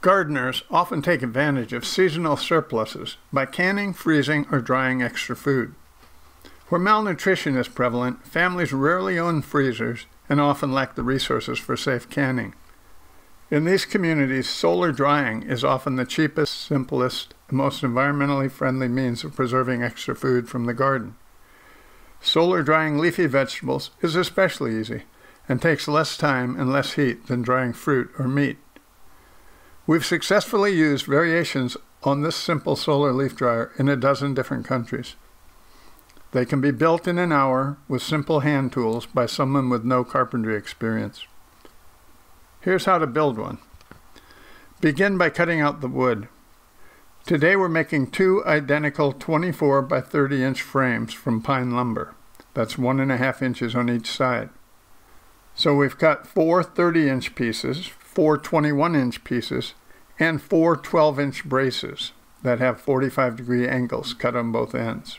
Gardeners often take advantage of seasonal surpluses by canning, freezing, or drying extra food. Where malnutrition is prevalent, families rarely own freezers and often lack the resources for safe canning. In these communities, solar drying is often the cheapest, simplest, and most environmentally friendly means of preserving extra food from the garden. Solar drying leafy vegetables is especially easy and takes less time and less heat than drying fruit or meat. We've successfully used variations on this simple solar leaf dryer in a dozen different countries. They can be built in an hour with simple hand tools by someone with no carpentry experience. Here's how to build one. Begin by cutting out the wood. Today we're making two identical 24 by 30 inch frames from pine lumber. That's one and a half inches on each side. So we've cut four 30 inch pieces, four 21 inch pieces, and four 12 inch braces that have 45 degree angles cut on both ends.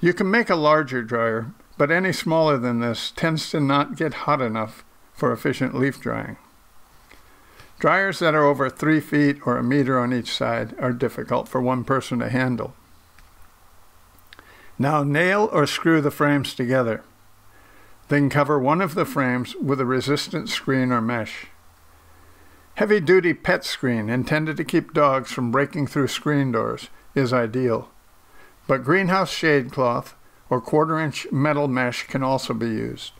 You can make a larger dryer, but any smaller than this tends to not get hot enough for efficient leaf drying. Dryers that are over three feet or a meter on each side are difficult for one person to handle. Now nail or screw the frames together. Then cover one of the frames with a resistant screen or mesh. Heavy duty pet screen intended to keep dogs from breaking through screen doors is ideal. But greenhouse shade cloth or quarter inch metal mesh can also be used.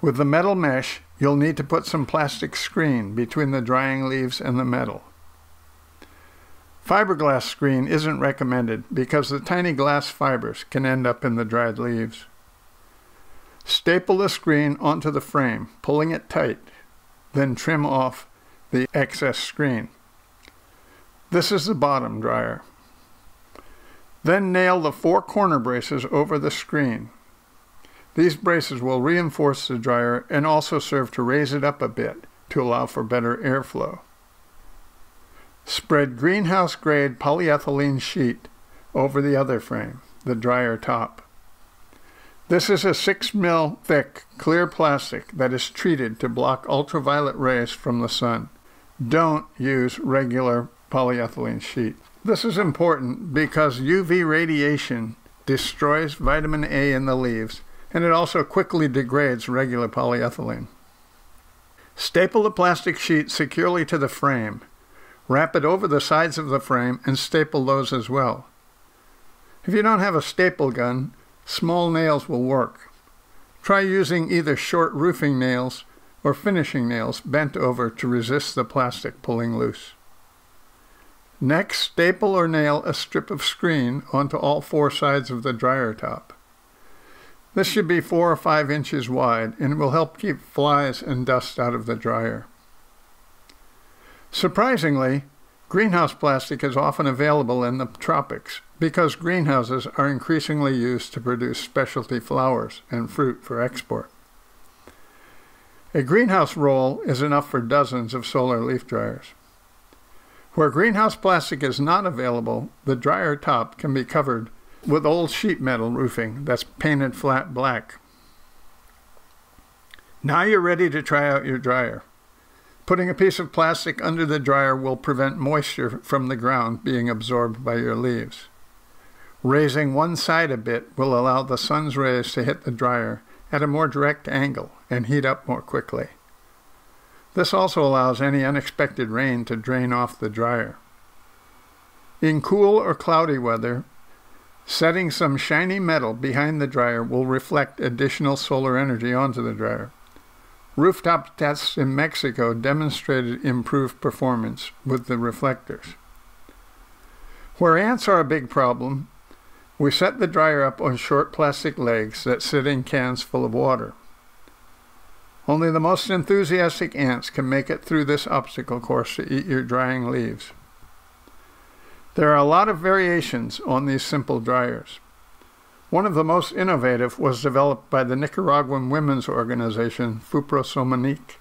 With the metal mesh, you'll need to put some plastic screen between the drying leaves and the metal. Fiberglass screen isn't recommended because the tiny glass fibers can end up in the dried leaves. Staple the screen onto the frame, pulling it tight, then trim off the excess screen. This is the bottom dryer. Then nail the four corner braces over the screen. These braces will reinforce the dryer and also serve to raise it up a bit to allow for better airflow. Spread greenhouse grade polyethylene sheet over the other frame, the dryer top. This is a 6 mil thick clear plastic that is treated to block ultraviolet rays from the sun. Don't use regular polyethylene sheet. This is important because UV radiation destroys vitamin A in the leaves and it also quickly degrades regular polyethylene. Staple the plastic sheet securely to the frame. Wrap it over the sides of the frame and staple those as well. If you don't have a staple gun, Small nails will work. Try using either short roofing nails or finishing nails bent over to resist the plastic pulling loose. Next, staple or nail a strip of screen onto all four sides of the dryer top. This should be four or five inches wide and will help keep flies and dust out of the dryer. Surprisingly, greenhouse plastic is often available in the tropics because greenhouses are increasingly used to produce specialty flowers and fruit for export. A greenhouse roll is enough for dozens of solar leaf dryers. Where greenhouse plastic is not available, the dryer top can be covered with old sheet metal roofing that's painted flat black. Now you're ready to try out your dryer. Putting a piece of plastic under the dryer will prevent moisture from the ground being absorbed by your leaves. Raising one side a bit will allow the sun's rays to hit the dryer at a more direct angle and heat up more quickly. This also allows any unexpected rain to drain off the dryer. In cool or cloudy weather, setting some shiny metal behind the dryer will reflect additional solar energy onto the dryer. Rooftop tests in Mexico demonstrated improved performance with the reflectors. Where ants are a big problem, we set the dryer up on short plastic legs that sit in cans full of water. Only the most enthusiastic ants can make it through this obstacle course to eat your drying leaves. There are a lot of variations on these simple dryers. One of the most innovative was developed by the Nicaraguan women's organization FUPROSOMANIC.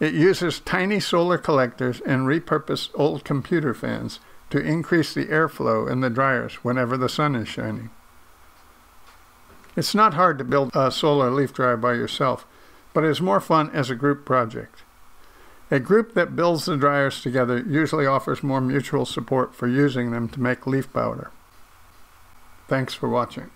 It uses tiny solar collectors and repurposed old computer fans to increase the airflow in the dryers whenever the sun is shining. It's not hard to build a solar leaf dryer by yourself, but it's more fun as a group project. A group that builds the dryers together usually offers more mutual support for using them to make leaf powder. Thanks for watching.